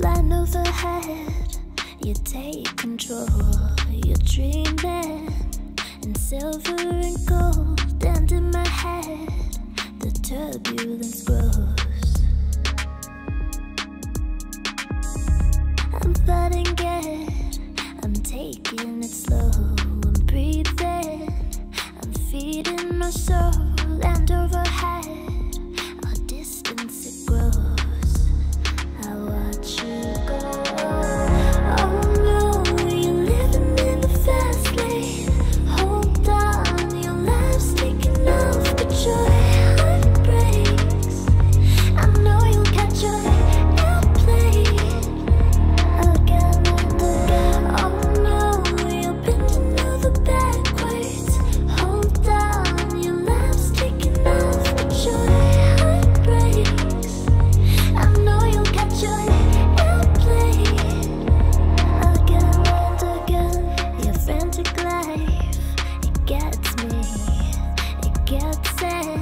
flying overhead. You take control, you're dreaming in silver and gold. And in my head, the turbulence grows. I'm fighting it, I'm taking it slow. I'm breathing, I'm feeding my soul. said.